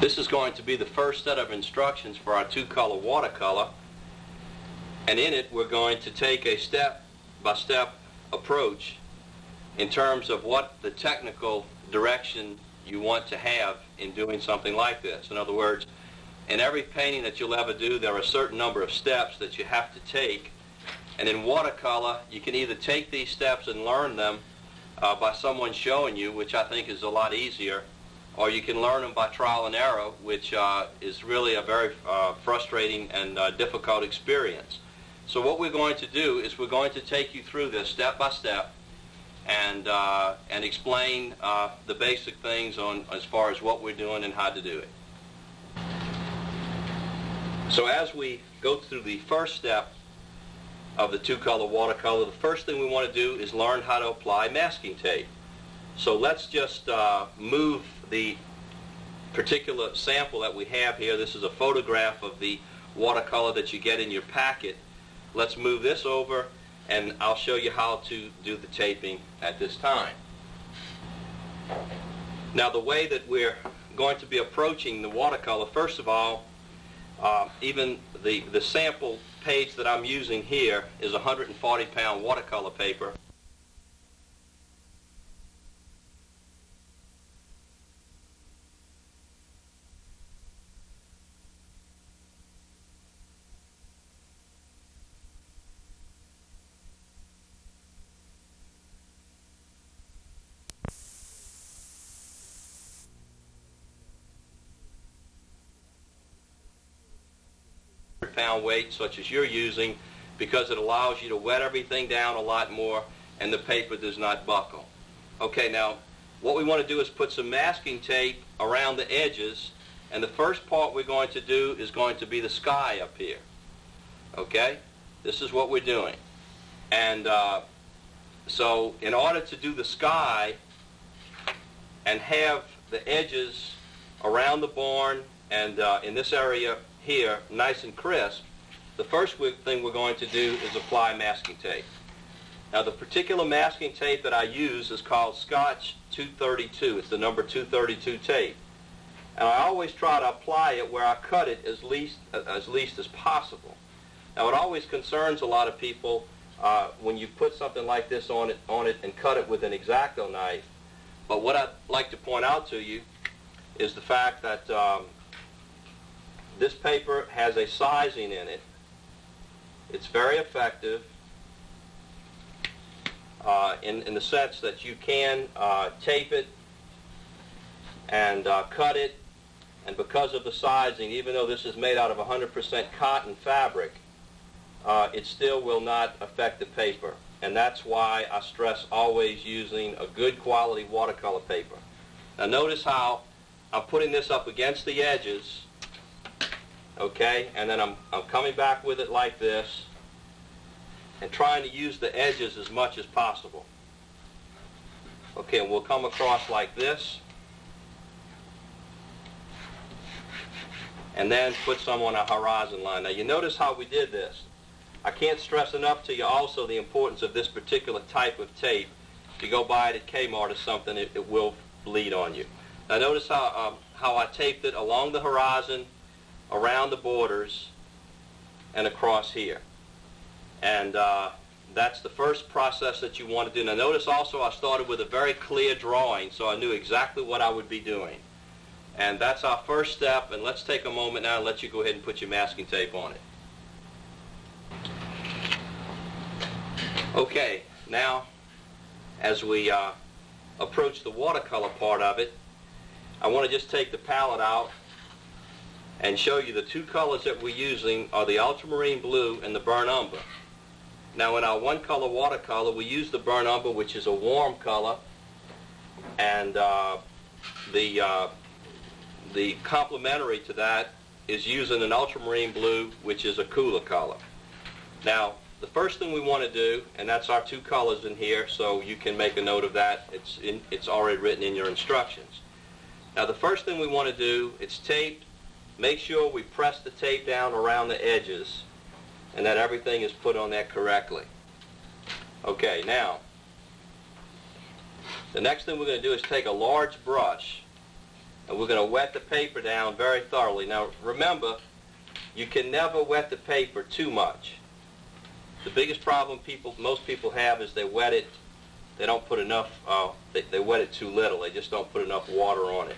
This is going to be the first set of instructions for our two-color watercolor. And in it, we're going to take a step-by-step approach in terms of what the technical direction you want to have in doing something like this. In other words, in every painting that you'll ever do, there are a certain number of steps that you have to take. And in watercolor, you can either take these steps and learn them uh, by someone showing you, which I think is a lot easier, or you can learn them by trial and error, which uh, is really a very uh, frustrating and uh, difficult experience. So what we're going to do is we're going to take you through this step by step and, uh, and explain uh, the basic things on as far as what we're doing and how to do it. So as we go through the first step of the two-color watercolor, the first thing we want to do is learn how to apply masking tape. So let's just uh, move the particular sample that we have here. This is a photograph of the watercolor that you get in your packet. Let's move this over and I'll show you how to do the taping at this time. Now the way that we're going to be approaching the watercolor, first of all, uh, even the, the sample page that I'm using here is 140 pound watercolor paper. Pound weight such as you're using because it allows you to wet everything down a lot more and the paper does not buckle. Okay, now what we want to do is put some masking tape around the edges and the first part we're going to do is going to be the sky up here. Okay? This is what we're doing. And uh, so in order to do the sky and have the edges around the barn and uh, in this area here nice and crisp, the first thing we're going to do is apply masking tape. Now the particular masking tape that I use is called Scotch 232. It's the number 232 tape. And I always try to apply it where I cut it as least as, least as possible. Now it always concerns a lot of people uh, when you put something like this on it, on it and cut it with an X-Acto knife. But what I'd like to point out to you is the fact that um, this paper has a sizing in it. It's very effective uh, in, in the sense that you can uh, tape it and uh, cut it and because of the sizing, even though this is made out of 100% cotton fabric, uh, it still will not affect the paper. And that's why I stress always using a good quality watercolor paper. Now notice how I'm putting this up against the edges okay? And then I'm, I'm coming back with it like this and trying to use the edges as much as possible. Okay, and we'll come across like this. And then put some on a horizon line. Now you notice how we did this. I can't stress enough to you also the importance of this particular type of tape. If you go buy it at Kmart or something, it, it will bleed on you. Now notice how, um, how I taped it along the horizon around the borders and across here. And uh, that's the first process that you want to do. Now notice also I started with a very clear drawing so I knew exactly what I would be doing. And that's our first step and let's take a moment now and let you go ahead and put your masking tape on it. Okay, now as we uh, approach the watercolor part of it, I want to just take the palette out and show you the two colors that we're using are the ultramarine blue and the burnt umber. Now in our one color watercolor we use the burnt umber which is a warm color and uh, the, uh, the complementary to that is using an ultramarine blue which is a cooler color. Now the first thing we want to do, and that's our two colors in here, so you can make a note of that. It's, in, it's already written in your instructions. Now the first thing we want to do, it's taped Make sure we press the tape down around the edges and that everything is put on there correctly. Okay, now, the next thing we're going to do is take a large brush And we're going to wet the paper down very thoroughly. Now remember, you can never wet the paper too much. The biggest problem people, most people have is they wet it, they don't put enough, uh, they, they wet it too little. They just don't put enough water on it.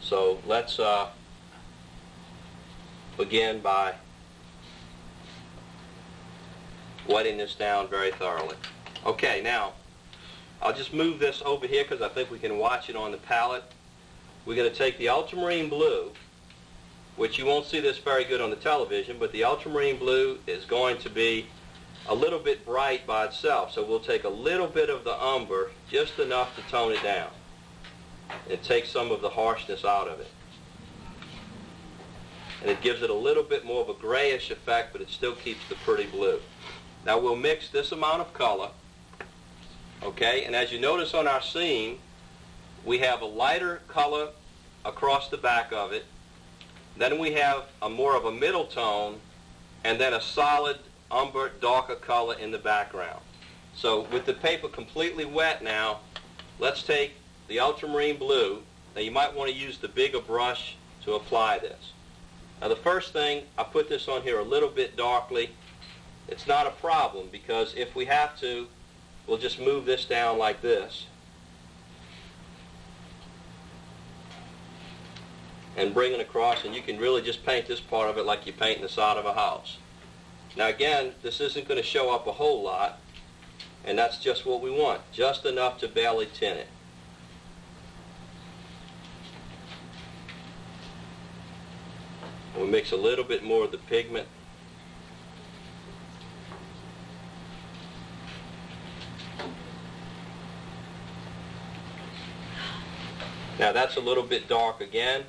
So let's uh, begin by wetting this down very thoroughly. Okay, now, I'll just move this over here because I think we can watch it on the palette. We're going to take the ultramarine blue, which you won't see this very good on the television, but the ultramarine blue is going to be a little bit bright by itself. So we'll take a little bit of the umber, just enough to tone it down. and take some of the harshness out of it. And it gives it a little bit more of a grayish effect, but it still keeps the pretty blue. Now we'll mix this amount of color, okay? And as you notice on our scene, we have a lighter color across the back of it. Then we have a more of a middle tone, and then a solid umber, darker color in the background. So with the paper completely wet now, let's take the ultramarine blue. Now you might want to use the bigger brush to apply this. Now the first thing, I put this on here a little bit darkly. It's not a problem because if we have to, we'll just move this down like this. And bring it across and you can really just paint this part of it like you're painting the side of a house. Now again, this isn't going to show up a whole lot and that's just what we want, just enough to barely tint it. We'll mix a little bit more of the pigment. Now that's a little bit dark again.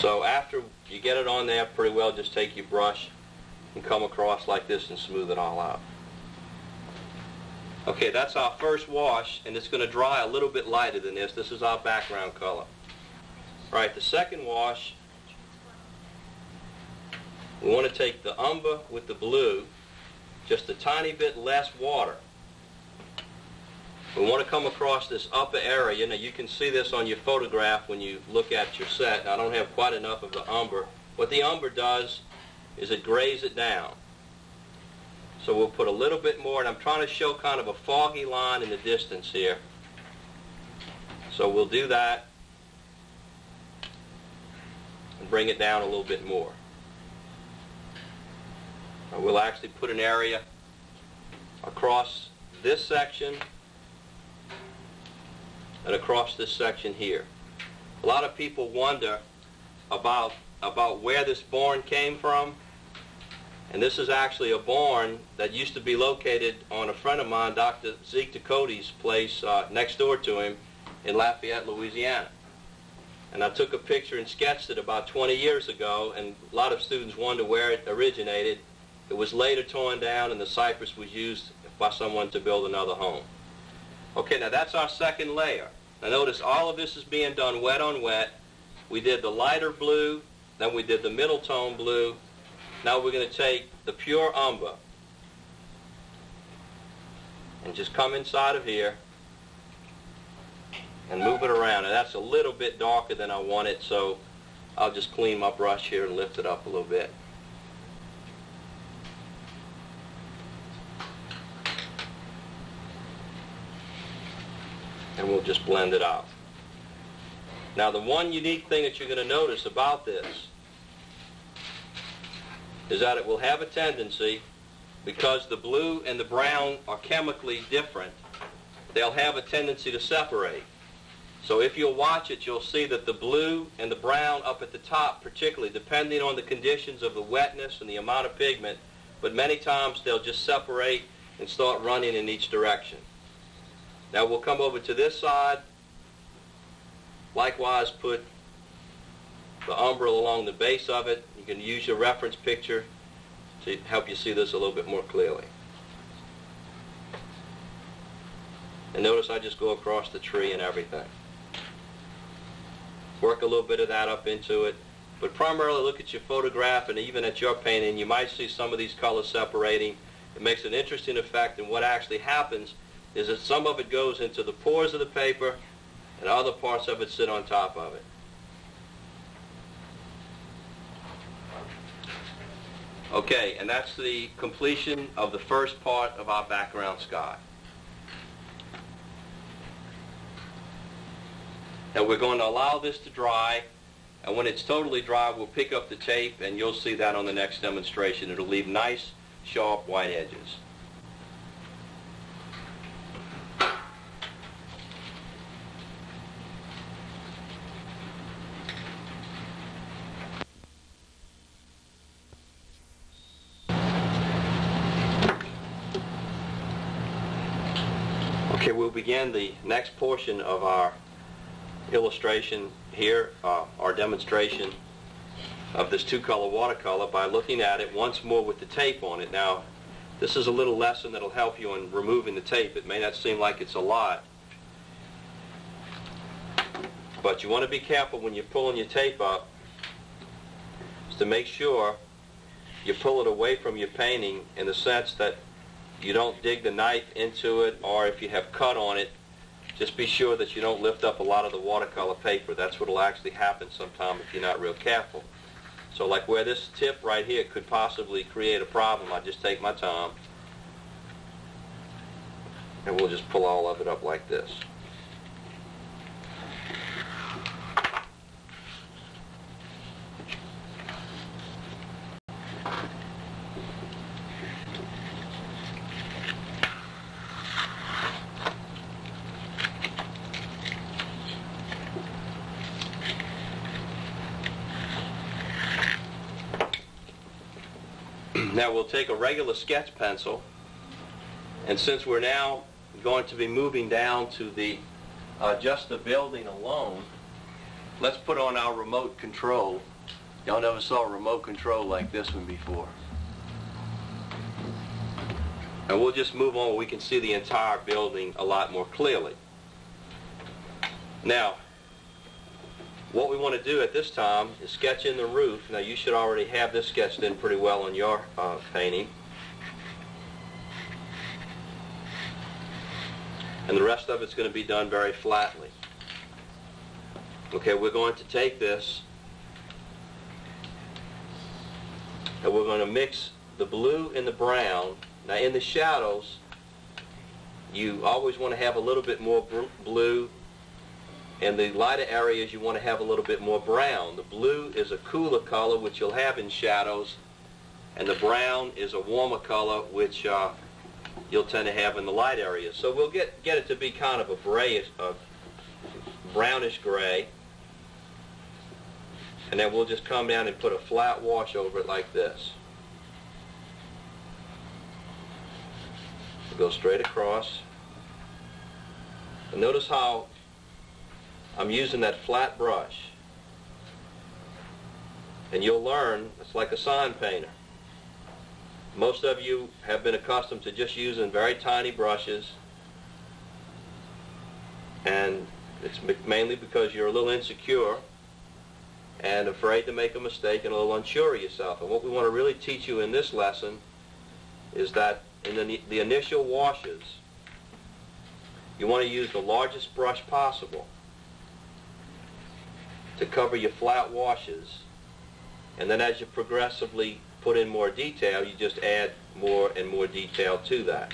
So after you get it on there pretty well, just take your brush and come across like this and smooth it all out. Okay, that's our first wash, and it's going to dry a little bit lighter than this. This is our background color. All right, the second wash, we want to take the umber with the blue, just a tiny bit less water. We want to come across this upper area. Now you can see this on your photograph when you look at your set. I don't have quite enough of the umber. What the umber does is it grays it down. So we'll put a little bit more, and I'm trying to show kind of a foggy line in the distance here. So we'll do that and bring it down a little bit more. we'll actually put an area across this section and across this section here. A lot of people wonder about, about where this barn came from. And this is actually a barn that used to be located on a friend of mine, Dr. Zeke Ducote's place uh, next door to him in Lafayette, Louisiana. And I took a picture and sketched it about 20 years ago, and a lot of students wonder where it originated. It was later torn down, and the cypress was used by someone to build another home. Okay, now that's our second layer. Now notice all of this is being done wet on wet. We did the lighter blue, then we did the middle tone blue. Now we're going to take the pure umber and just come inside of here and move it around. And that's a little bit darker than I want it, so I'll just clean my brush here and lift it up a little bit. and we'll just blend it out. Now the one unique thing that you're going to notice about this is that it will have a tendency, because the blue and the brown are chemically different, they'll have a tendency to separate. So if you'll watch it, you'll see that the blue and the brown up at the top, particularly, depending on the conditions of the wetness and the amount of pigment, but many times they'll just separate and start running in each direction. Now we'll come over to this side. Likewise, put the umbral along the base of it. You can use your reference picture to help you see this a little bit more clearly. And notice I just go across the tree and everything. Work a little bit of that up into it. But primarily look at your photograph and even at your painting, you might see some of these colors separating It makes an interesting effect, and what actually happens is that some of it goes into the pores of the paper, and other parts of it sit on top of it. Okay, and that's the completion of the first part of our background sky. Now we're going to allow this to dry, and when it's totally dry, we'll pick up the tape, and you'll see that on the next demonstration. It'll leave nice, sharp white edges. Okay, we'll begin the next portion of our illustration here, uh, our demonstration of this two-color watercolor by looking at it once more with the tape on it. Now, this is a little lesson that'll help you in removing the tape. It may not seem like it's a lot, but you want to be careful when you're pulling your tape up to make sure you pull it away from your painting in the sense that you don't dig the knife into it or if you have cut on it, just be sure that you don't lift up a lot of the watercolor paper. That's what will actually happen sometime if you're not real careful. So like where this tip right here could possibly create a problem, I just take my time and we'll just pull all of it up like this. Now we'll take a regular sketch pencil, and since we're now going to be moving down to the uh, just the building alone, let's put on our remote control. Y'all never saw a remote control like this one before. And we'll just move on we can see the entire building a lot more clearly. Now, what we want to do at this time is sketch in the roof. Now you should already have this sketched in pretty well on your uh, painting. And the rest of it's going to be done very flatly. Okay, we're going to take this and we're going to mix the blue and the brown. Now in the shadows, you always want to have a little bit more blue in the lighter areas, you want to have a little bit more brown. The blue is a cooler color, which you'll have in shadows, and the brown is a warmer color, which uh, you'll tend to have in the light areas. So we'll get, get it to be kind of a grayish, a brownish gray, and then we'll just come down and put a flat wash over it like this. Go straight across. And notice how I'm using that flat brush. And you'll learn, it's like a sign painter. Most of you have been accustomed to just using very tiny brushes. And it's mainly because you're a little insecure and afraid to make a mistake and a little unsure of yourself. And what we want to really teach you in this lesson is that in the, the initial washes, you want to use the largest brush possible to cover your flat washes. And then as you progressively put in more detail, you just add more and more detail to that.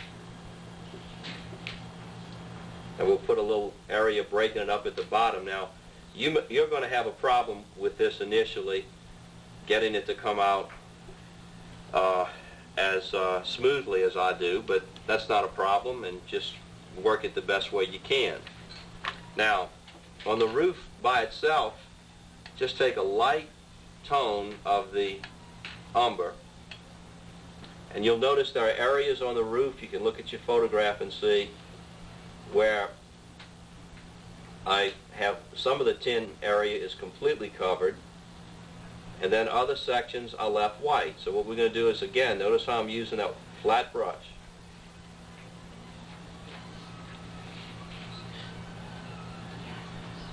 And we'll put a little area breaking it up at the bottom. Now, you, you're going to have a problem with this initially, getting it to come out uh, as uh, smoothly as I do, but that's not a problem, and just work it the best way you can. Now, on the roof by itself, just take a light tone of the umber and you'll notice there are areas on the roof you can look at your photograph and see where I have some of the tin area is completely covered and then other sections are left white. So what we're going to do is again, notice how I'm using that flat brush.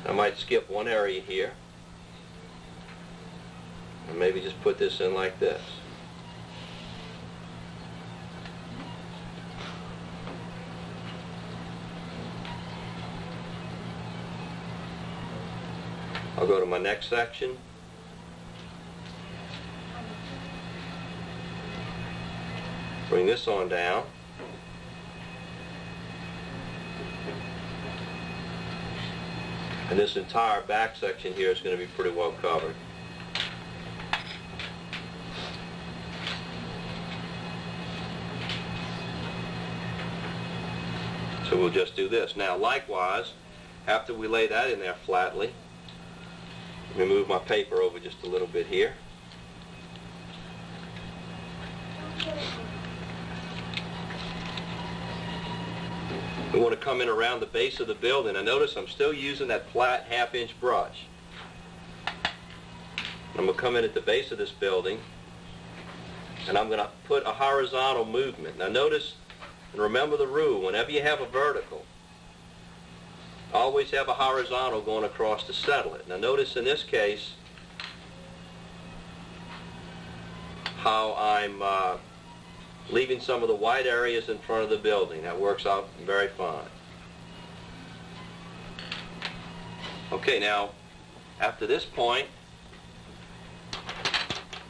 I might skip one area here. And maybe just put this in like this. I'll go to my next section. Bring this on down. And this entire back section here is going to be pretty well covered. So we'll just do this. Now likewise, after we lay that in there flatly, let me move my paper over just a little bit here. We want to come in around the base of the building. And notice I'm still using that flat half-inch brush. I'm going to come in at the base of this building, and I'm going to put a horizontal movement. Now notice, and remember the rule, whenever you have a vertical, always have a horizontal going across to settle it. Now notice in this case how I'm uh, leaving some of the white areas in front of the building. That works out very fine. Okay, now, after this point,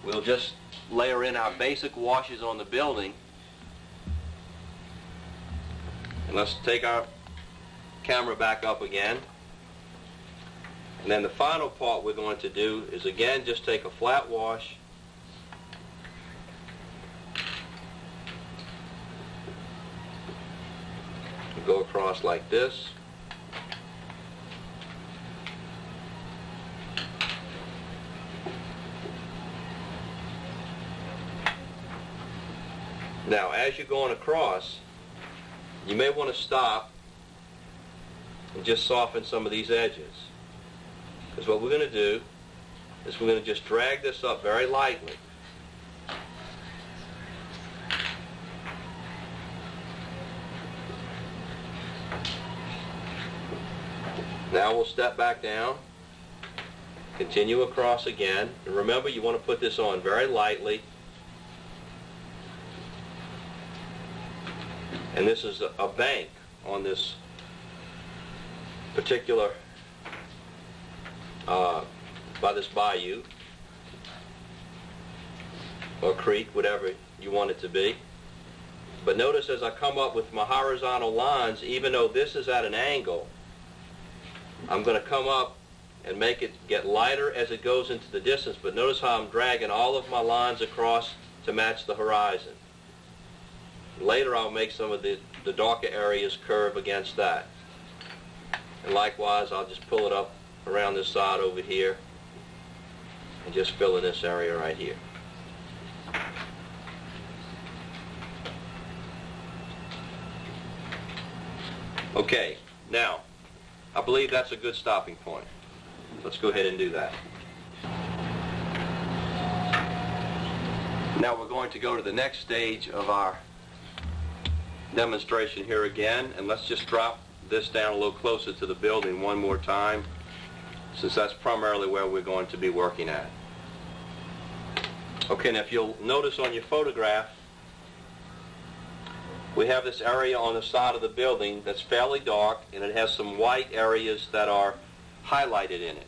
we'll just layer in our basic washes on the building. And let's take our camera back up again. And then the final part we're going to do is again just take a flat wash go across like this. Now, as you're going across, you may want to stop and just soften some of these edges. Because what we're going to do is we're going to just drag this up very lightly. Now we'll step back down, continue across again, and remember you want to put this on very lightly. And this is a, a bank on this particular, uh, by this bayou, or creek, whatever you want it to be. But notice as I come up with my horizontal lines, even though this is at an angle, I'm going to come up and make it get lighter as it goes into the distance, but notice how I'm dragging all of my lines across to match the horizon. Later I'll make some of the, the darker areas curve against that. And likewise, I'll just pull it up around this side over here and just fill in this area right here. Okay, now, I believe that's a good stopping point. Let's go ahead and do that. Now we're going to go to the next stage of our demonstration here again, and let's just drop this down a little closer to the building one more time, since that's primarily where we're going to be working at. Okay, now if you'll notice on your photograph, we have this area on the side of the building that's fairly dark and it has some white areas that are highlighted in it.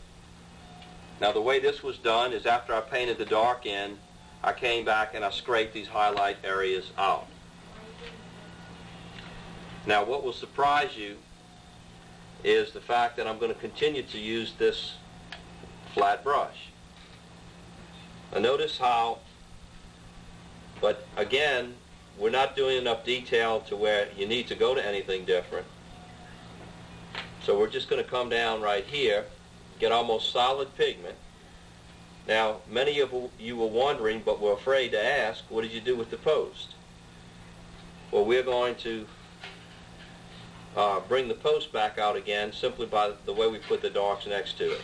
Now the way this was done is after I painted the dark in, I came back and I scraped these highlight areas out. Now what will surprise you is the fact that I'm going to continue to use this flat brush. Now notice how, but again, we're not doing enough detail to where you need to go to anything different. So we're just going to come down right here, get almost solid pigment. Now, many of you were wondering, but were afraid to ask, what did you do with the post? Well, we're going to uh, bring the post back out again simply by the way we put the darks next to it.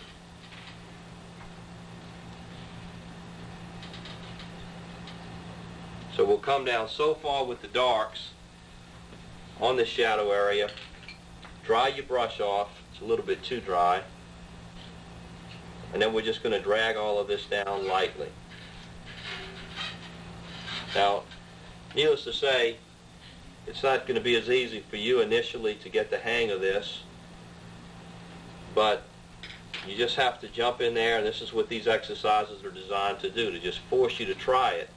So we'll come down so far with the darks on the shadow area. Dry your brush off. It's a little bit too dry. And then we're just going to drag all of this down lightly. Now, needless to say, it's not going to be as easy for you initially to get the hang of this, but you just have to jump in there, and this is what these exercises are designed to do, to just force you to try it.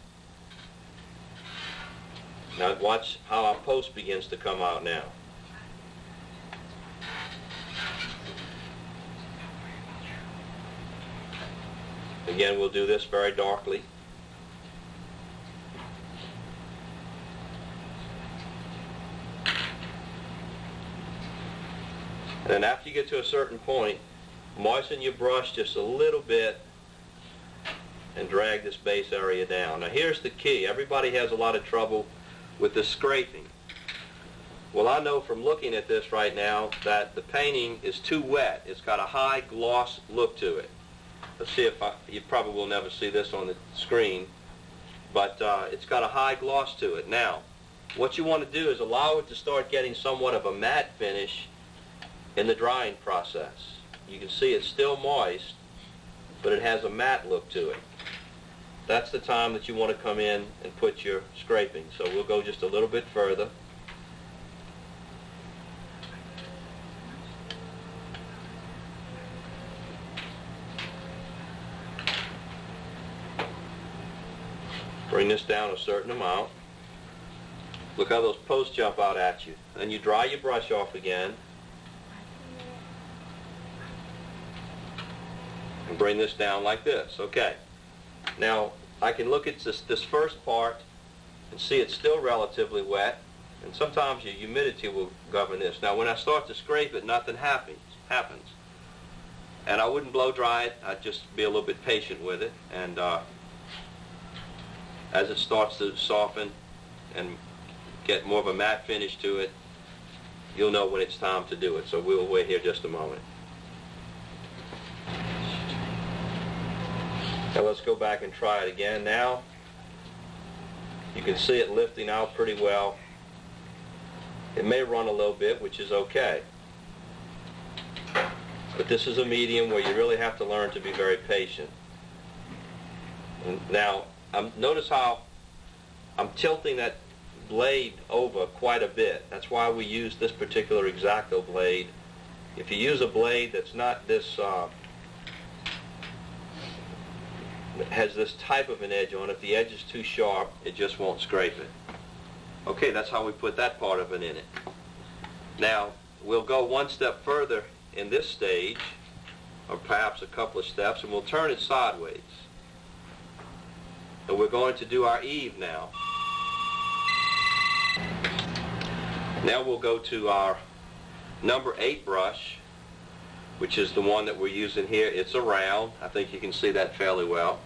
Now watch how our post begins to come out now. Again, we'll do this very darkly. And then after you get to a certain point, moisten your brush just a little bit and drag this base area down. Now here's the key. Everybody has a lot of trouble with the scraping. Well, I know from looking at this right now that the painting is too wet. It's got a high gloss look to it. Let's see if I, you probably will never see this on the screen, but uh, it's got a high gloss to it. Now, what you want to do is allow it to start getting somewhat of a matte finish in the drying process. You can see it's still moist, but it has a matte look to it. That's the time that you want to come in and put your scraping. So we'll go just a little bit further. Bring this down a certain amount. Look how those posts jump out at you. Then you dry your brush off again. And bring this down like this. Okay. Now, I can look at this, this first part and see it's still relatively wet. And sometimes your humidity will govern this. Now, when I start to scrape it, nothing happens. happens. And I wouldn't blow dry it. I'd just be a little bit patient with it. And uh, as it starts to soften and get more of a matte finish to it, you'll know when it's time to do it. So we'll wait here just a moment. Now let's go back and try it again. Now you can see it lifting out pretty well. It may run a little bit, which is okay. But this is a medium where you really have to learn to be very patient. Now, um, notice how I'm tilting that blade over quite a bit. That's why we use this particular X-Acto blade. If you use a blade that's not this, uh, has this type of an edge on it, if the edge is too sharp, it just won't scrape it. Okay, that's how we put that part of it in it. Now, we'll go one step further in this stage, or perhaps a couple of steps, and we'll turn it sideways. And we're going to do our eave now. Now we'll go to our number 8 brush, which is the one that we're using here. It's a round. I think you can see that fairly well.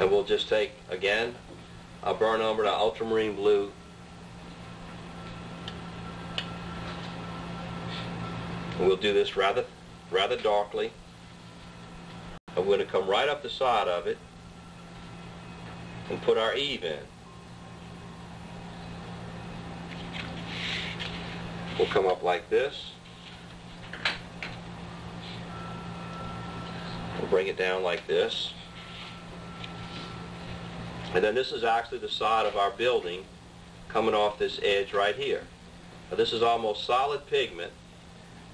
And we'll just take, again, I'll burn over to ultramarine blue. And we'll do this rather rather darkly. I'm going to come right up the side of it and put our eave in. We'll come up like this. We'll bring it down like this. And then this is actually the side of our building coming off this edge right here. Now this is almost solid pigment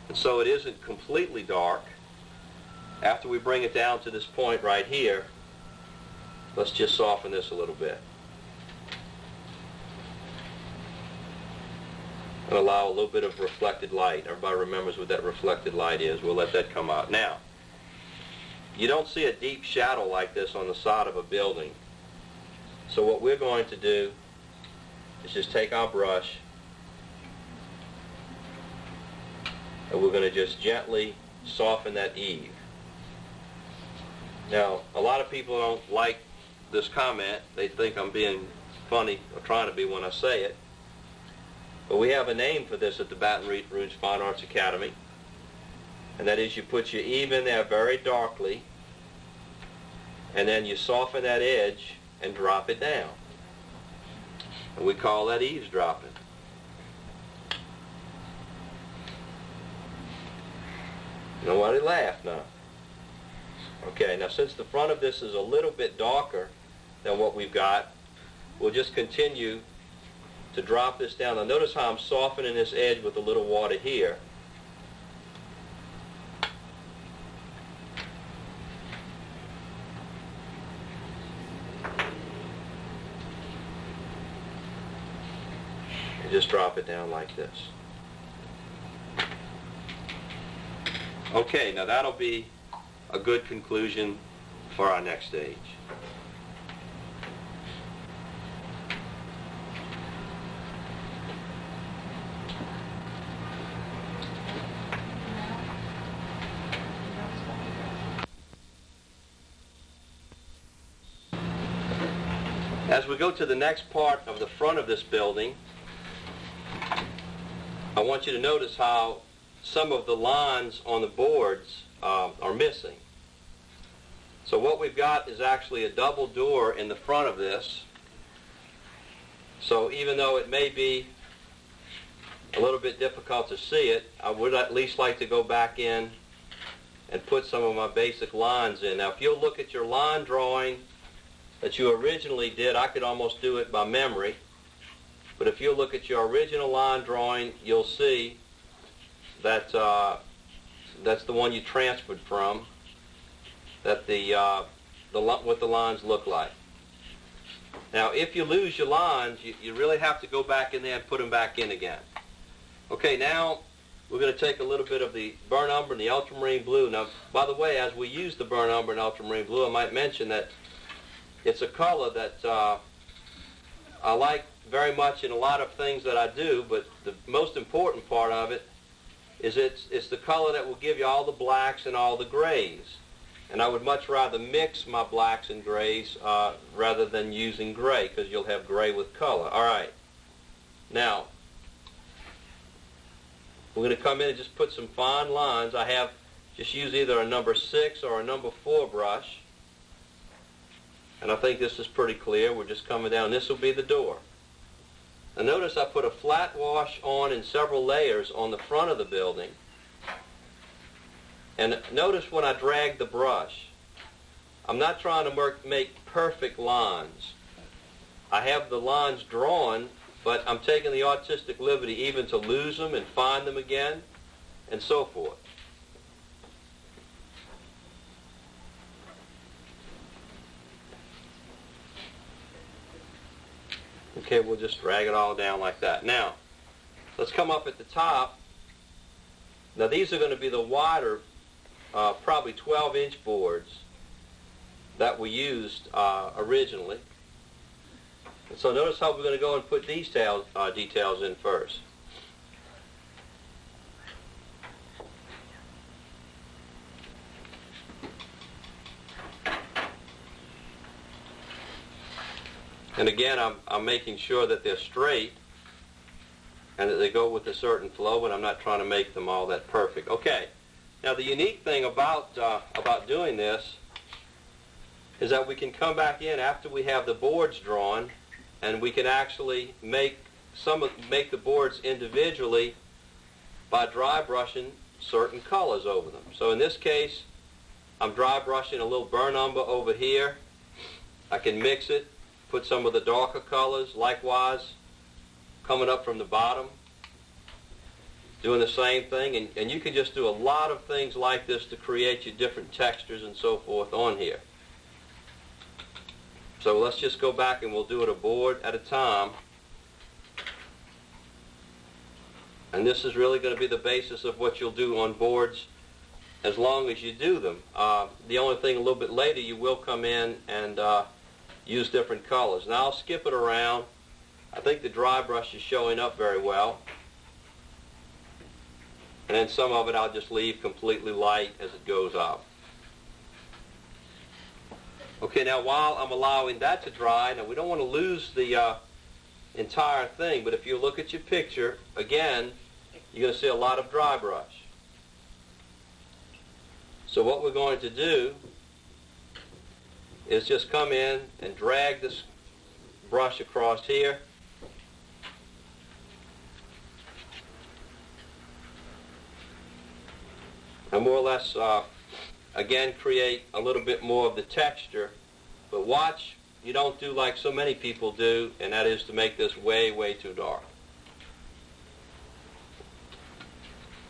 and so it isn't completely dark. After we bring it down to this point right here, let's just soften this a little bit. And allow a little bit of reflected light. Everybody remembers what that reflected light is. We'll let that come out. Now, you don't see a deep shadow like this on the side of a building. So what we're going to do is just take our brush and we're going to just gently soften that eave. Now, a lot of people don't like this comment. They think I'm being funny or trying to be when I say it. But we have a name for this at the Baton Rouge Fine Arts Academy. And that is you put your eave in there very darkly, and then you soften that edge and drop it down. And we call that eavesdropping. Nobody laughed now. Okay, now since the front of this is a little bit darker than what we've got, we'll just continue to drop this down. Now notice how I'm softening this edge with a little water here. And just drop it down like this. Okay, now that'll be a good conclusion for our next stage. As go to the next part of the front of this building, I want you to notice how some of the lines on the boards uh, are missing. So what we've got is actually a double door in the front of this. So even though it may be a little bit difficult to see it, I would at least like to go back in and put some of my basic lines in. Now if you'll look at your line drawing that you originally did, I could almost do it by memory. But if you look at your original line drawing, you'll see that uh, that's the one you transferred from, that the, uh, the what the lines look like. Now, if you lose your lines, you, you really have to go back in there and put them back in again. Okay, now we're going to take a little bit of the burnt umber and the ultramarine blue. Now, by the way, as we use the burnt umber and ultramarine blue, I might mention that it's a color that uh, I like very much in a lot of things that I do, but the most important part of it is it's, it's the color that will give you all the blacks and all the grays. And I would much rather mix my blacks and grays uh, rather than using gray because you'll have gray with color. All right. Now, we're going to come in and just put some fine lines. I have just use either a number 6 or a number 4 brush. And I think this is pretty clear. We're just coming down. This will be the door. Now notice I put a flat wash on in several layers on the front of the building. And notice when I drag the brush, I'm not trying to make perfect lines. I have the lines drawn, but I'm taking the artistic liberty even to lose them and find them again, and so forth. Okay, we'll just drag it all down like that. Now, let's come up at the top. Now these are going to be the wider, uh, probably 12 inch boards that we used uh, originally. And so notice how we're going to go and put these uh, details in first. And again, I'm, I'm making sure that they're straight and that they go with a certain flow, but I'm not trying to make them all that perfect. Okay, now the unique thing about, uh, about doing this is that we can come back in after we have the boards drawn and we can actually make some of, make the boards individually by dry brushing certain colors over them. So in this case, I'm dry brushing a little burnt umber over here. I can mix it put some of the darker colors likewise coming up from the bottom doing the same thing. And, and you can just do a lot of things like this to create your different textures and so forth on here. So let's just go back and we'll do it a board at a time. And this is really going to be the basis of what you'll do on boards as long as you do them. Uh, the only thing a little bit later you will come in and uh, use different colors. Now I'll skip it around. I think the dry brush is showing up very well. And then some of it I'll just leave completely light as it goes up. Okay, now while I'm allowing that to dry, now we don't want to lose the uh, entire thing, but if you look at your picture, again, you're going to see a lot of dry brush. So what we're going to do is just come in and drag this brush across here. And more or less, uh, again, create a little bit more of the texture. But watch you don't do like so many people do, and that is to make this way, way too dark.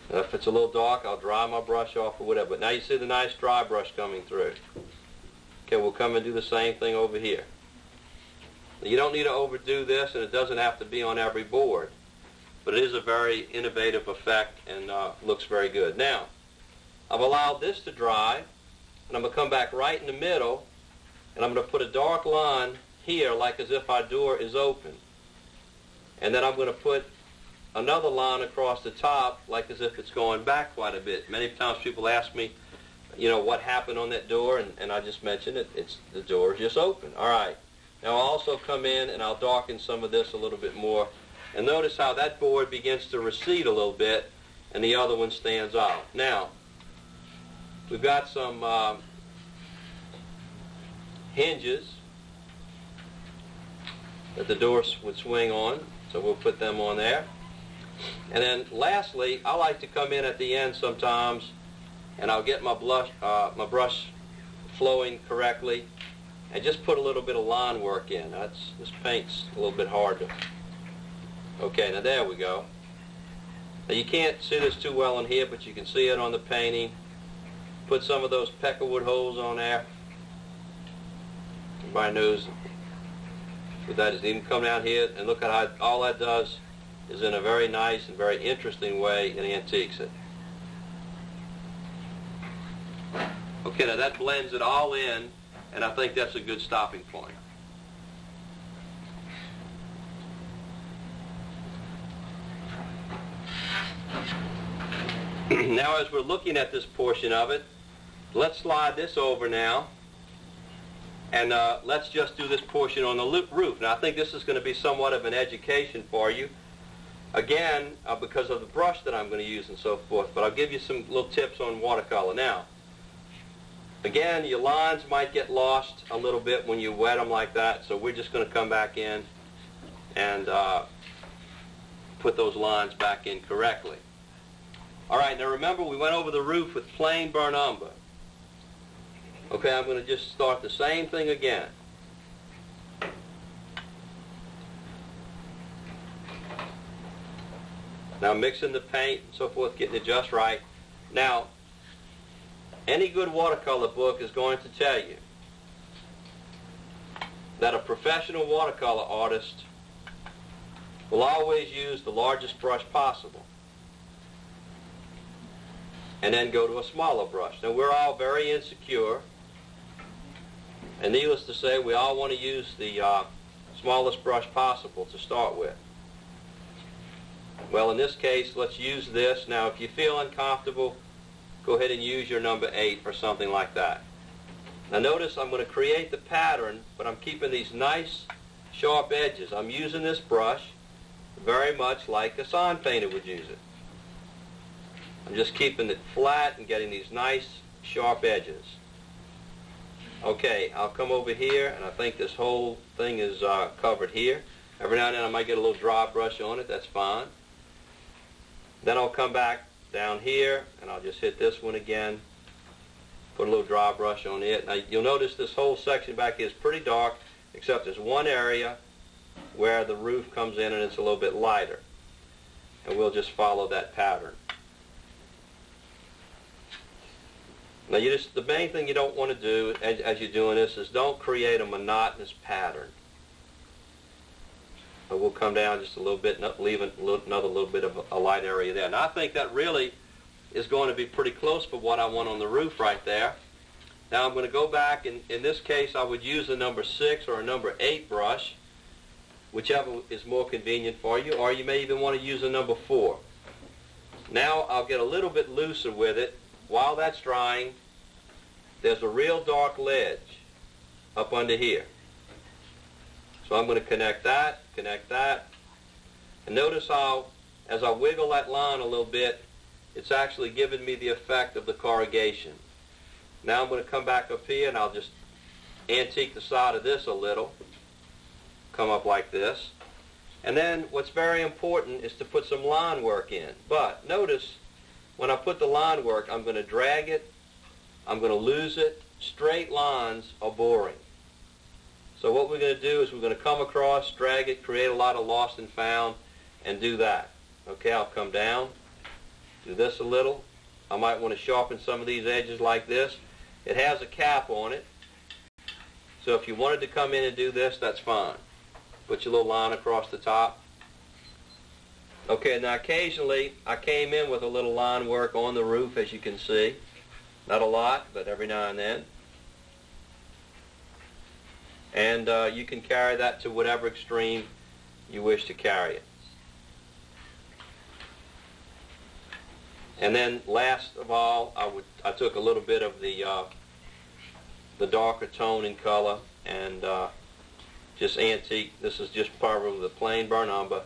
If it's a little dark, I'll dry my brush off or whatever. But now you see the nice dry brush coming through. Okay, we'll come and do the same thing over here. You don't need to overdo this, and it doesn't have to be on every board. But it is a very innovative effect and uh, looks very good. Now, I've allowed this to dry, and I'm going to come back right in the middle, and I'm going to put a dark line here like as if our door is open. And then I'm going to put another line across the top like as if it's going back quite a bit. Many times people ask me, you know, what happened on that door, and, and I just mentioned it. It's the door is just open. All right. Now I'll also come in and I'll darken some of this a little bit more. And notice how that board begins to recede a little bit and the other one stands out. Now, we've got some um, hinges that the door would swing on, so we'll put them on there. And then lastly, I like to come in at the end sometimes and I'll get my, blush, uh, my brush flowing correctly and just put a little bit of line work in. That's This paint's a little bit hard to... Okay, now there we go. Now you can't see this too well in here, but you can see it on the painting. Put some of those peckerwood holes on there. Everybody knows what that is. Even come down here and look at how all that does is in a very nice and very interesting way it antiques it. Okay, now that blends it all in and I think that's a good stopping point. now as we're looking at this portion of it, let's slide this over now. And uh, let's just do this portion on the roof. Now I think this is going to be somewhat of an education for you. Again, uh, because of the brush that I'm going to use and so forth. But I'll give you some little tips on watercolor. Now, Again, your lines might get lost a little bit when you wet them like that, so we're just going to come back in and uh, put those lines back in correctly. All right, now remember we went over the roof with plain burnt umber. Okay, I'm going to just start the same thing again. Now mixing the paint and so forth, getting it just right. Now, any good watercolor book is going to tell you that a professional watercolor artist will always use the largest brush possible and then go to a smaller brush. Now we're all very insecure and needless to say we all want to use the uh, smallest brush possible to start with. Well in this case let's use this. Now if you feel uncomfortable go ahead and use your number 8 or something like that. Now notice I'm going to create the pattern, but I'm keeping these nice sharp edges. I'm using this brush very much like a sign painter would use it. I'm just keeping it flat and getting these nice sharp edges. Okay, I'll come over here, and I think this whole thing is uh, covered here. Every now and then I might get a little dry brush on it, that's fine. Then I'll come back down here, and I'll just hit this one again. Put a little dry brush on it. Now you'll notice this whole section back is pretty dark, except there's one area where the roof comes in and it's a little bit lighter. And we'll just follow that pattern. Now you just, the main thing you don't want to do as, as you're doing this is don't create a monotonous pattern. We'll come down just a little bit, leave another little bit of a light area there. And I think that really is going to be pretty close for what I want on the roof right there. Now I'm going to go back, and in this case I would use a number 6 or a number 8 brush, whichever is more convenient for you, or you may even want to use a number 4. Now I'll get a little bit looser with it. While that's drying, there's a real dark ledge up under here. So I'm going to connect that, connect that. And notice how, as I wiggle that line a little bit, it's actually giving me the effect of the corrugation. Now I'm going to come back up here and I'll just antique the side of this a little. Come up like this. And then what's very important is to put some line work in. But notice when I put the line work, I'm going to drag it, I'm going to lose it. Straight lines are boring. So what we're going to do is we're going to come across, drag it, create a lot of lost and found, and do that. Okay, I'll come down, do this a little. I might want to sharpen some of these edges like this. It has a cap on it. So if you wanted to come in and do this, that's fine. Put your little line across the top. Okay, now occasionally I came in with a little line work on the roof, as you can see. Not a lot, but every now and then. And uh, you can carry that to whatever extreme you wish to carry it. And then last of all, I would I took a little bit of the uh, the darker tone in color and uh, just antique. This is just probably the plain burnt umber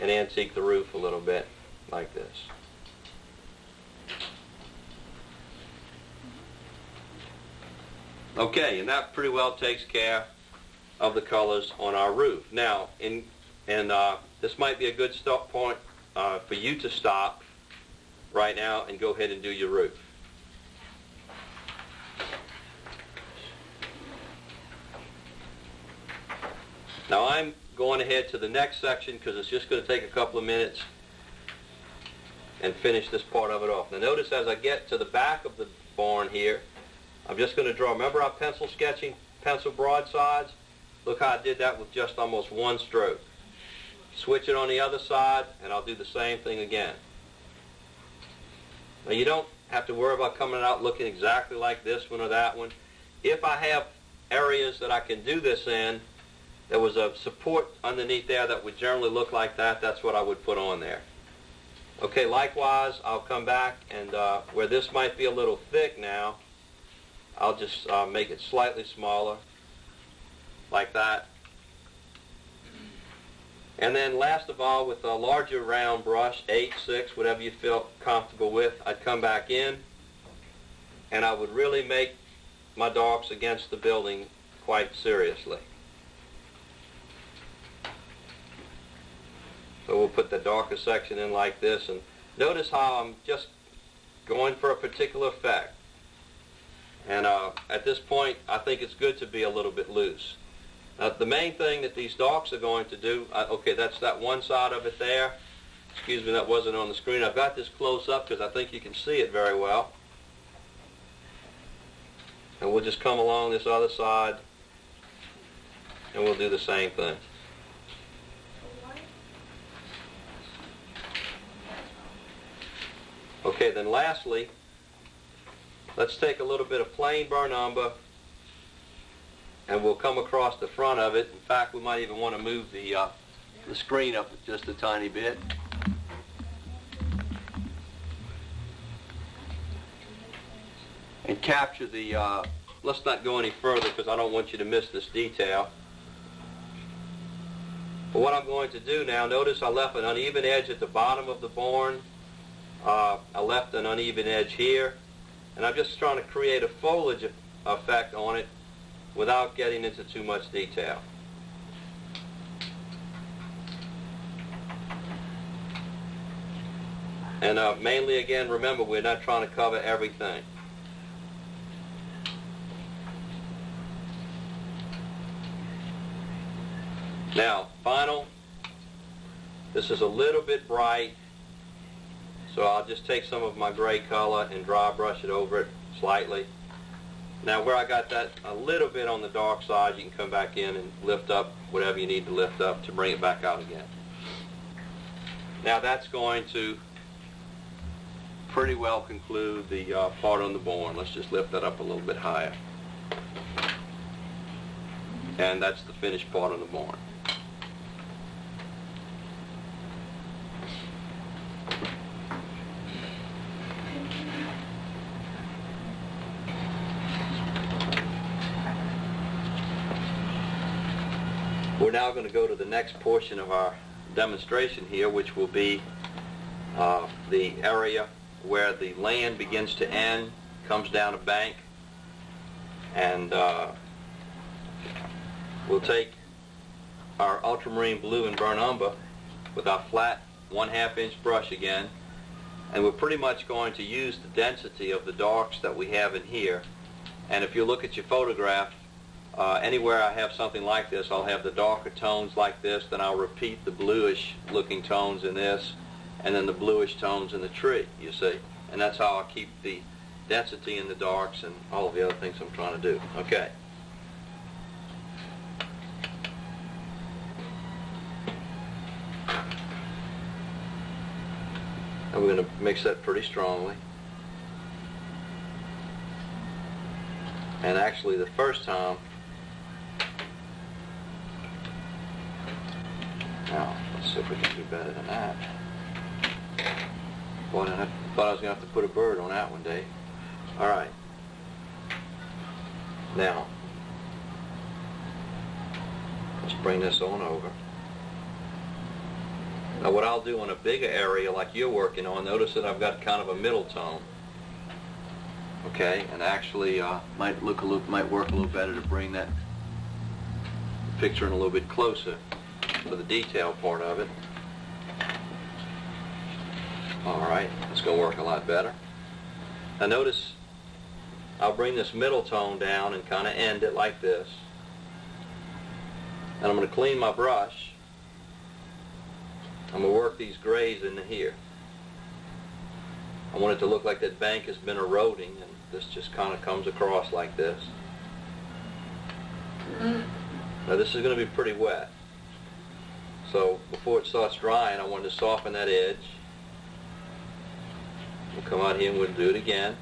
and antique the roof a little bit like this. Okay, and that pretty well takes care of the colors on our roof. Now, in and uh, this might be a good stop point uh, for you to stop right now and go ahead and do your roof. Now I'm going ahead to the next section because it's just going to take a couple of minutes and finish this part of it off. Now notice as I get to the back of the barn here, I'm just going to draw. Remember our pencil sketching, pencil broadsides? Look how I did that with just almost one stroke. Switch it on the other side, and I'll do the same thing again. Now you don't have to worry about coming out looking exactly like this one or that one. If I have areas that I can do this in, there was a support underneath there that would generally look like that. That's what I would put on there. Okay, likewise, I'll come back and uh, where this might be a little thick now, I'll just uh, make it slightly smaller, like that. And then last of all, with a larger round brush, 8, 6, whatever you feel comfortable with, I'd come back in and I would really make my darks against the building quite seriously. So we'll put the darker section in like this. And notice how I'm just going for a particular effect. And uh, at this point, I think it's good to be a little bit loose. Now, the main thing that these darks are going to do, uh, okay, that's that one side of it there. Excuse me, that wasn't on the screen. I've got this close up because I think you can see it very well. And we'll just come along this other side and we'll do the same thing. Okay, then lastly, let's take a little bit of plain burnt umber and we'll come across the front of it. In fact, we might even want to move the, uh, the screen up just a tiny bit. And capture the, uh, let's not go any further because I don't want you to miss this detail. But what I'm going to do now, notice I left an uneven edge at the bottom of the barn uh, I left an uneven edge here, and I'm just trying to create a foliage effect on it without getting into too much detail. And uh, mainly, again, remember, we're not trying to cover everything. Now, final, this is a little bit bright. So I'll just take some of my gray color and dry brush it over it slightly. Now where I got that a little bit on the dark side, you can come back in and lift up whatever you need to lift up to bring it back out again. Now that's going to pretty well conclude the uh, part on the barn. Let's just lift that up a little bit higher. And that's the finished part on the barn. Now going to go to the next portion of our demonstration here, which will be uh, the area where the land begins to end, comes down a bank, and uh, we'll take our ultramarine blue and burnt umber with our flat one half inch brush again, and we're pretty much going to use the density of the darks that we have in here. And if you look at your photograph, uh, anywhere I have something like this, I'll have the darker tones like this, then I'll repeat the bluish looking tones in this, and then the bluish tones in the tree, you see. And that's how I keep the density in the darks and all of the other things I'm trying to do. Okay. And we're going to mix that pretty strongly. And actually the first time, now let's see if we can do better than that. Boy, I thought I was going to have to put a bird on that one, Dave. All right. Now, let's bring this on over. Now what I'll do on a bigger area like you're working on, notice that I've got kind of a middle tone. Okay, and actually uh, might look a little, might work a little better to bring that picture in a little bit closer for the detail part of it. All right, it's going to work a lot better. Now notice I'll bring this middle tone down and kind of end it like this. And I'm going to clean my brush. I'm going to work these grays into here. I want it to look like that bank has been eroding and this just kind of comes across like this. Mm. Now this is going to be pretty wet. So before it starts drying I want to soften that edge. We'll come out here and we'll do it again.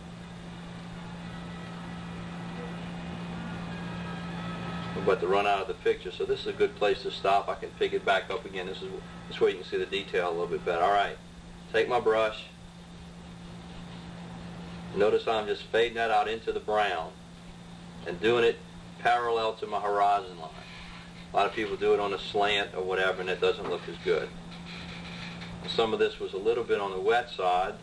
We're about to run out of the picture, so this is a good place to stop. I can pick it back up again. This is this way you can see the detail a little bit better. All right, take my brush. Notice I'm just fading that out into the brown and doing it parallel to my horizon line. A lot of people do it on a slant or whatever and it doesn't look as good. Some of this was a little bit on the wet side,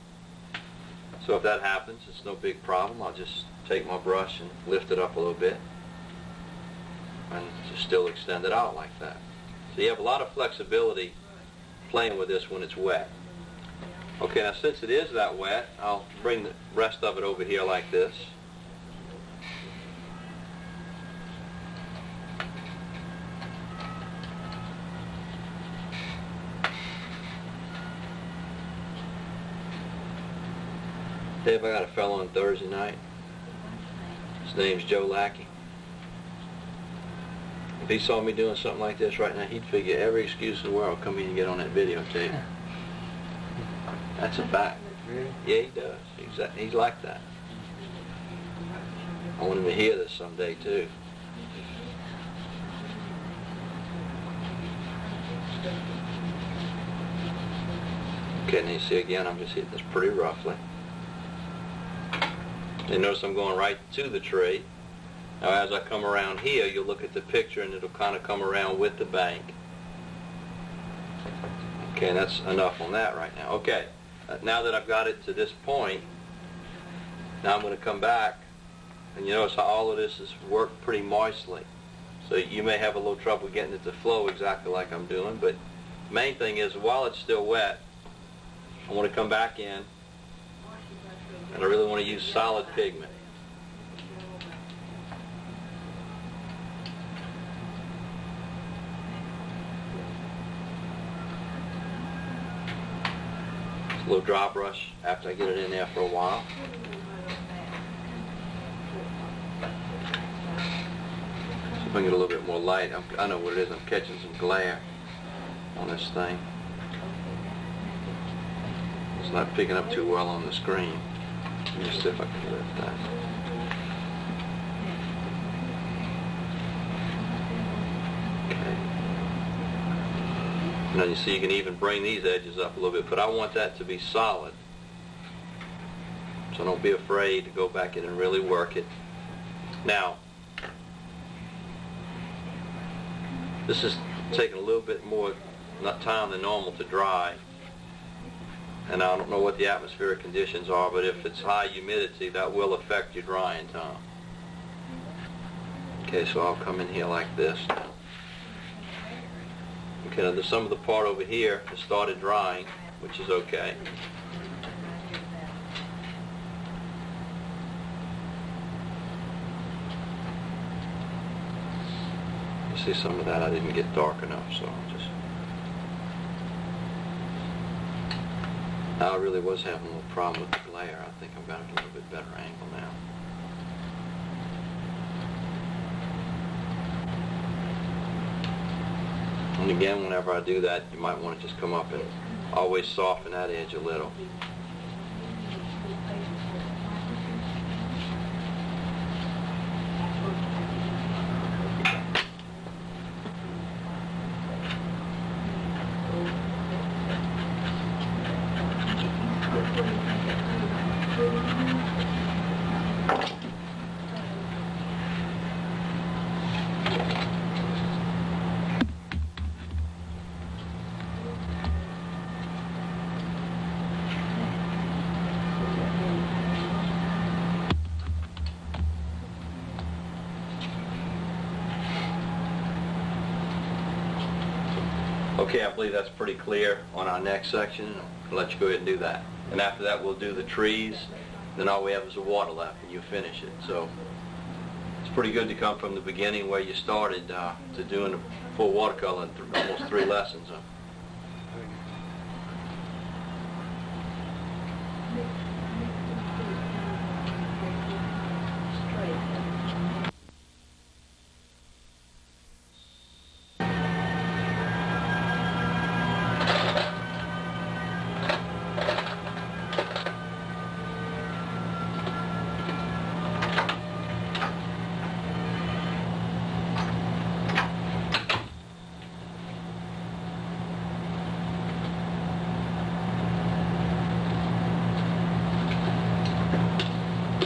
so if that happens, it's no big problem. I'll just take my brush and lift it up a little bit and just still extend it out like that. So you have a lot of flexibility playing with this when it's wet. Okay, now since it is that wet, I'll bring the rest of it over here like this. Dave, I got a fellow on Thursday night. His name's Joe Lackey. If he saw me doing something like this right now, he'd figure every excuse in the world come in and get on that videotape. That's a fact. Yeah, he does. He's, that, he's like that. I want him to hear this someday, too. Okay, and you see again, I'm just hitting this pretty roughly. You notice I'm going right to the tree. Now as I come around here, you'll look at the picture and it'll kind of come around with the bank. Okay, that's enough on that right now. Okay, uh, now that I've got it to this point, now I'm going to come back and you notice how all of this has worked pretty moistly. So you may have a little trouble getting it to flow exactly like I'm doing, but main thing is while it's still wet, I want to come back in and I really want to use solid pigment. a little dry brush after I get it in there for a while. See if I can get a little bit more light. I'm, I know what it is. I'm catching some glare on this thing. It's not picking up too well on the screen. Let me see if I can that. Okay. Now you see you can even bring these edges up a little bit, but I want that to be solid. So don't be afraid to go back in and really work it. Now, this is taking a little bit more time than normal to dry. And I don't know what the atmospheric conditions are, but if it's high humidity, that will affect your drying time. Okay, so I'll come in here like this. Okay, now some of the part over here has started drying, which is okay. You see some of that I didn't get dark enough, so I'll just... I really was having a little problem with the glare. I think I've got it a little bit better angle now. And again, whenever I do that, you might want to just come up and always soften that edge a little. Okay, I believe that's pretty clear on our next section. I'll let you go ahead and do that. And after that, we'll do the trees. Then all we have is the water left, and you finish it. So it's pretty good to come from the beginning where you started uh, to doing the full watercolor in th- almost three lessons. Huh?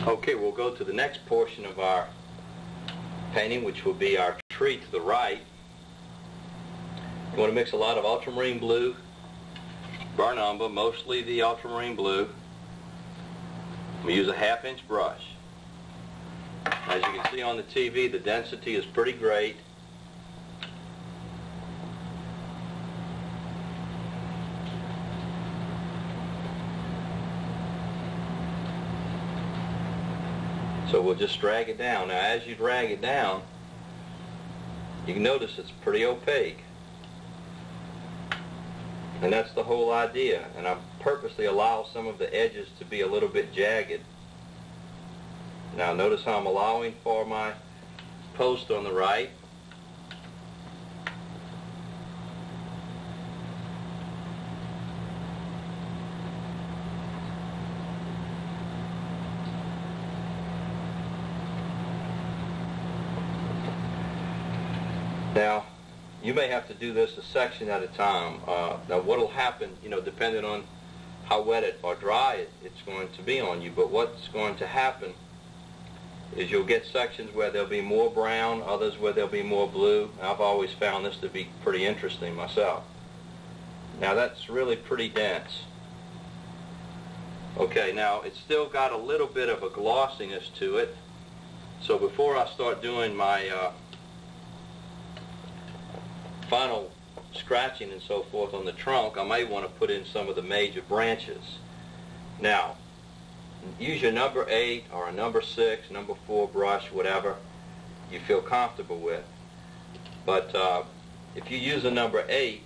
Okay, we'll go to the next portion of our painting, which will be our tree to the right. You want to mix a lot of ultramarine blue, burn umber, mostly the ultramarine blue. We use a half inch brush. As you can see on the TV, the density is pretty great. We'll just drag it down. Now as you drag it down, you can notice it's pretty opaque. And that's the whole idea. And I purposely allow some of the edges to be a little bit jagged. Now notice how I'm allowing for my post on the right. Now, you may have to do this a section at a time. Uh, now, what'll happen, you know, depending on how wet it or dry it, it's going to be on you, but what's going to happen is you'll get sections where there'll be more brown, others where there'll be more blue. I've always found this to be pretty interesting myself. Now, that's really pretty dense. Okay, now it's still got a little bit of a glossiness to it. So before I start doing my uh, final scratching and so forth on the trunk, I may want to put in some of the major branches. Now, use your number 8 or a number 6, number 4 brush, whatever you feel comfortable with. But uh, if you use a number 8,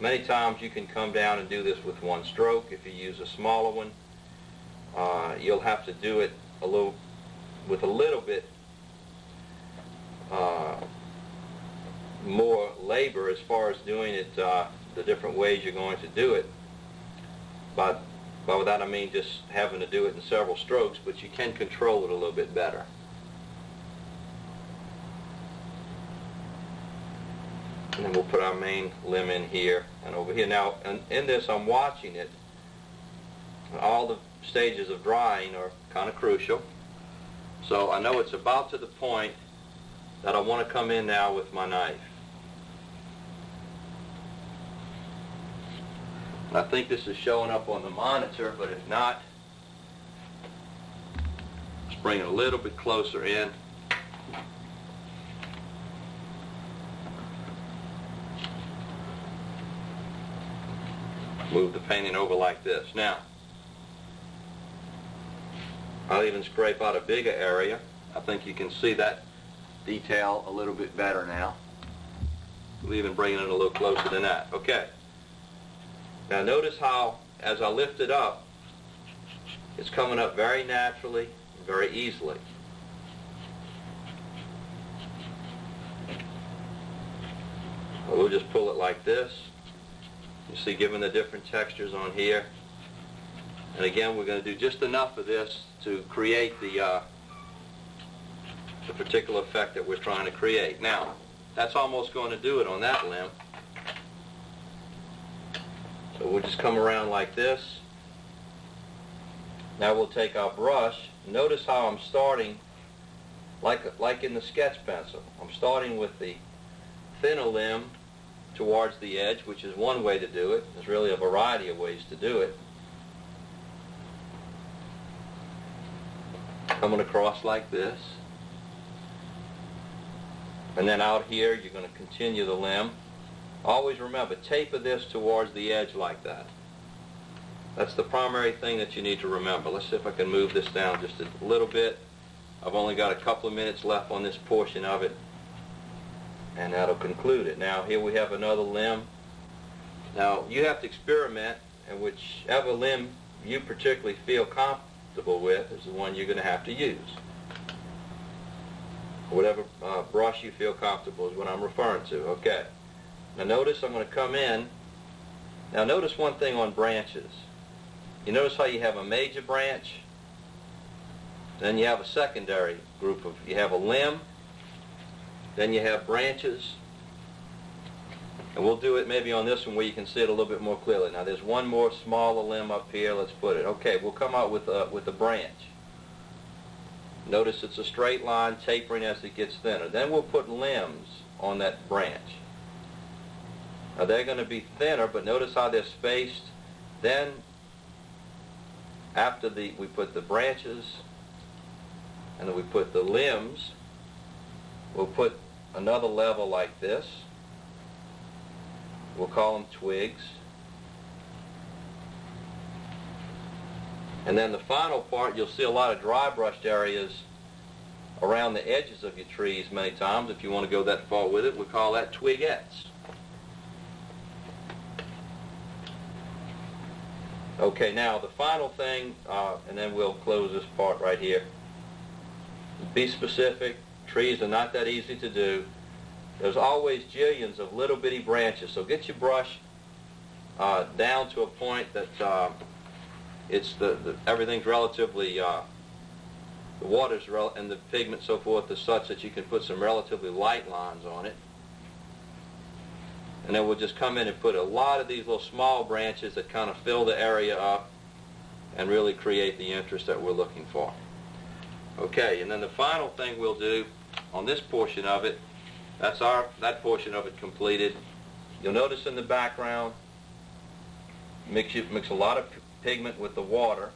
many times you can come down and do this with one stroke. If you use a smaller one, uh, you'll have to do it a little with a little bit uh, more labor as far as doing it uh, the different ways you're going to do it. But by that I mean just having to do it in several strokes, but you can control it a little bit better. And then we'll put our main limb in here and over here. Now, in, in this, I'm watching it. All the stages of drying are kind of crucial. So I know it's about to the point that I want to come in now with my knife. I think this is showing up on the monitor, but if not, let's bring it a little bit closer in. Move the painting over like this. Now, I'll even scrape out a bigger area. I think you can see that detail a little bit better now. We'll even bring it a little closer than that. Okay. Now notice how, as I lift it up, it's coming up very naturally, very easily. We'll just pull it like this. You see, given the different textures on here. And again, we're going to do just enough of this to create the, uh, the particular effect that we're trying to create. Now, that's almost going to do it on that limb. So we'll just come around like this. Now we'll take our brush. Notice how I'm starting like, like in the sketch pencil. I'm starting with the thinner limb towards the edge, which is one way to do it. There's really a variety of ways to do it. Coming across like this. And then out here, you're going to continue the limb. Always remember, taper this towards the edge like that. That's the primary thing that you need to remember. Let's see if I can move this down just a little bit. I've only got a couple of minutes left on this portion of it and that'll conclude it. Now here we have another limb. Now you have to experiment and whichever limb you particularly feel comfortable with is the one you're going to have to use. Whatever uh, brush you feel comfortable is what I'm referring to. Okay. Now notice I'm going to come in. Now notice one thing on branches. You notice how you have a major branch, then you have a secondary group of, you have a limb, then you have branches. And we'll do it maybe on this one where you can see it a little bit more clearly. Now there's one more smaller limb up here. Let's put it. Okay, we'll come out with a, with a branch. Notice it's a straight line tapering as it gets thinner. Then we'll put limbs on that branch. Now they're going to be thinner, but notice how they're spaced. Then after the we put the branches and then we put the limbs, we'll put another level like this. We'll call them twigs. And then the final part, you'll see a lot of dry brushed areas around the edges of your trees many times. If you want to go that far with it, we call that twigettes. Okay, now the final thing, uh, and then we'll close this part right here. Be specific. Trees are not that easy to do. There's always jillions of little bitty branches, so get your brush uh, down to a point that uh, it's the, the, everything's relatively uh, the water's rel and the pigment so forth is such that you can put some relatively light lines on it. And then we'll just come in and put a lot of these little small branches that kind of fill the area up and really create the interest that we're looking for. Okay, and then the final thing we'll do on this portion of it, that's our that portion of it completed. You'll notice in the background, mix, you, mix a lot of pigment with the water.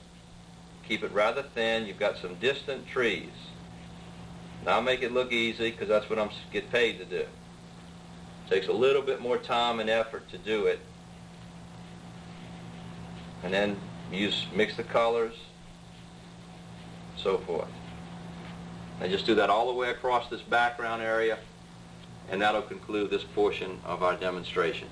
Keep it rather thin. You've got some distant trees. Now make it look easy because that's what I'm get paid to do. Takes a little bit more time and effort to do it. And then use mix the colors, so forth. And just do that all the way across this background area, and that'll conclude this portion of our demonstration.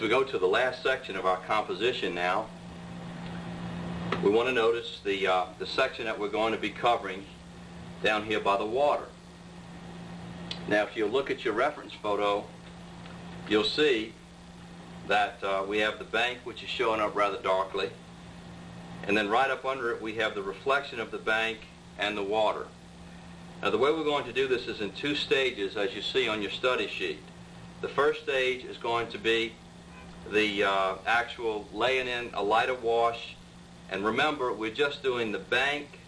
As we go to the last section of our composition now, we want to notice the, uh, the section that we're going to be covering down here by the water. Now if you look at your reference photo, you'll see that uh, we have the bank which is showing up rather darkly and then right up under it we have the reflection of the bank and the water. Now the way we're going to do this is in two stages as you see on your study sheet. The first stage is going to be the uh, actual laying in a lighter wash. And remember, we're just doing the bank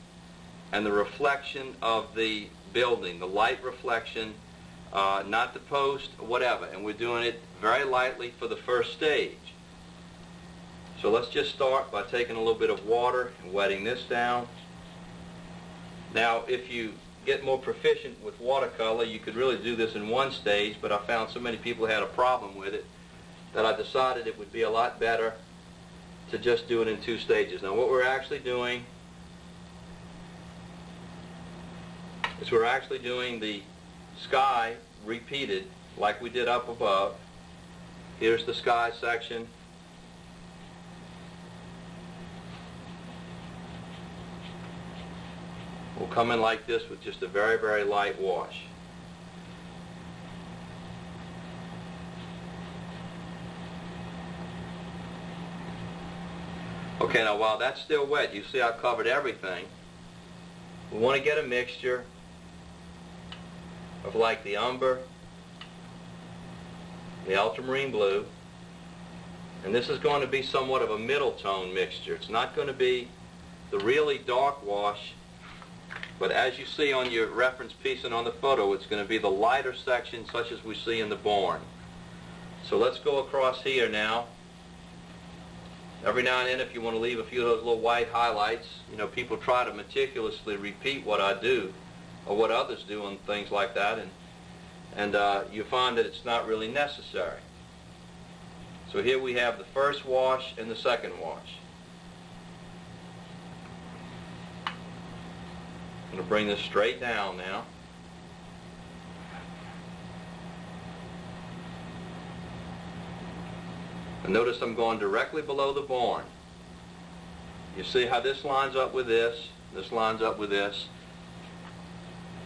and the reflection of the building, the light reflection, uh, not the post, whatever. And we're doing it very lightly for the first stage. So let's just start by taking a little bit of water and wetting this down. Now, if you get more proficient with watercolor, you could really do this in one stage, but I found so many people had a problem with it that I decided it would be a lot better to just do it in two stages. Now, what we're actually doing is we're actually doing the sky repeated like we did up above. Here's the sky section. We'll come in like this with just a very, very light wash. Okay, now while that's still wet, you see I covered everything. We want to get a mixture of like the umber, the ultramarine blue, and this is going to be somewhat of a middle tone mixture. It's not going to be the really dark wash, but as you see on your reference piece and on the photo, it's going to be the lighter section such as we see in the barn. So let's go across here now. Every now and then, if you want to leave a few of those little white highlights, you know, people try to meticulously repeat what I do or what others do on things like that, and, and uh, you find that it's not really necessary. So here we have the first wash and the second wash. I'm going to bring this straight down now. And notice I'm going directly below the barn. You see how this lines up with this, this lines up with this.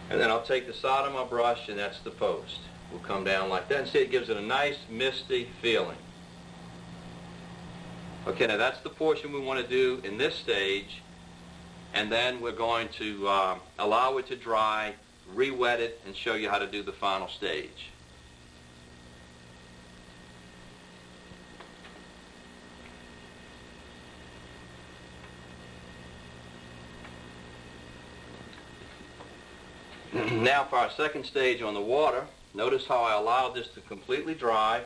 And then I'll take the side of my brush and that's the post. We'll come down like that and see it gives it a nice misty feeling. Okay, now that's the portion we want to do in this stage and then we're going to uh, allow it to dry, re-wet it, and show you how to do the final stage. now for our second stage on the water, notice how I allowed this to completely dry.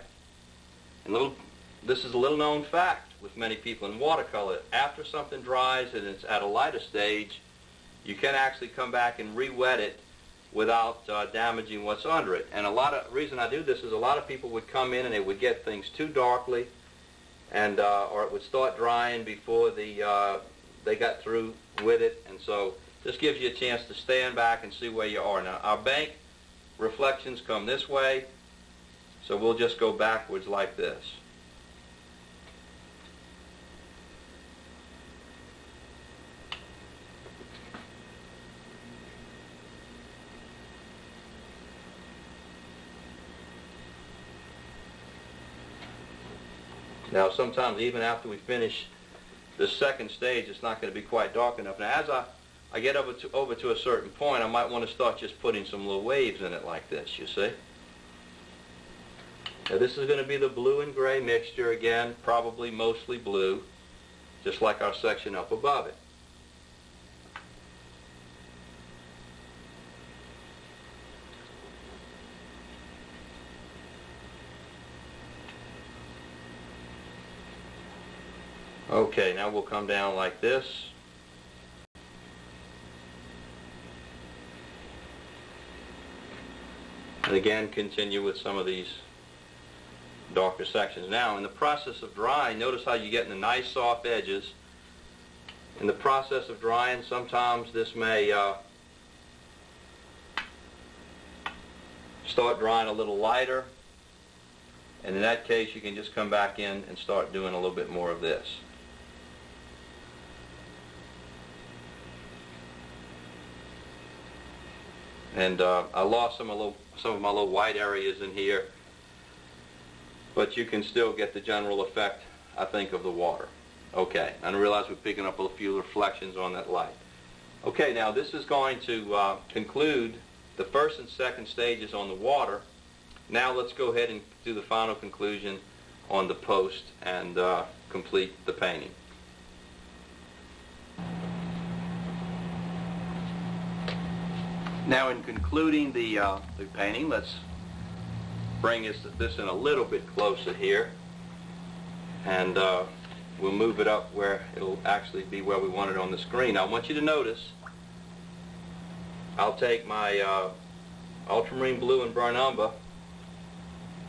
And little, this is a little known fact with many people in watercolor. After something dries and it's at a lighter stage, you can actually come back and re-wet it without uh, damaging what's under it. And a lot of reason I do this is a lot of people would come in and they would get things too darkly, and uh, or it would start drying before the uh, they got through with it. And so this gives you a chance to stand back and see where you are. Now our bank reflections come this way, so we'll just go backwards like this. Now sometimes even after we finish the second stage, it's not going to be quite dark enough. Now as I, I get over to, over to a certain point, I might want to start just putting some little waves in it like this, you see. Now this is going to be the blue and gray mixture again, probably mostly blue, just like our section up above it. Okay, now we'll come down like this. And again, continue with some of these darker sections. Now, in the process of drying, notice how you get the nice soft edges. In the process of drying, sometimes this may uh, start drying a little lighter. And in that case, you can just come back in and start doing a little bit more of this. And uh, I lost some of, little, some of my little white areas in here, but you can still get the general effect, I think, of the water. Okay, and I realize we're picking up a few reflections on that light. Okay, now this is going to uh, conclude the first and second stages on the water. Now let's go ahead and do the final conclusion on the post and uh, complete the painting. Now in concluding the, uh, the painting, let's bring this, this in a little bit closer here. And uh, we'll move it up where it'll actually be where we want it on the screen. I want you to notice, I'll take my uh, ultramarine blue and burnt umber,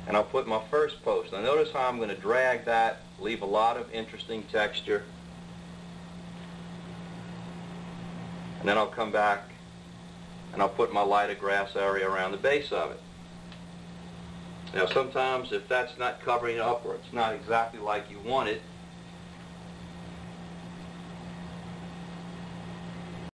and I'll put my first post. Now, notice how I'm going to drag that, leave a lot of interesting texture, and then I'll come back and I'll put my lighter grass area around the base of it. Now sometimes if that's not covering up or it's not exactly like you want it,